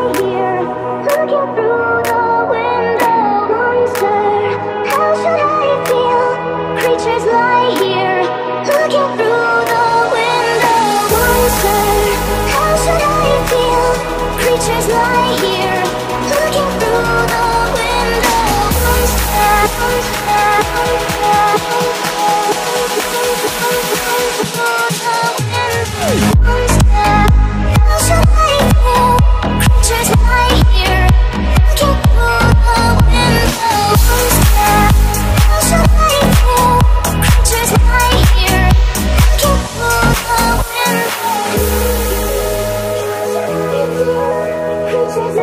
right here.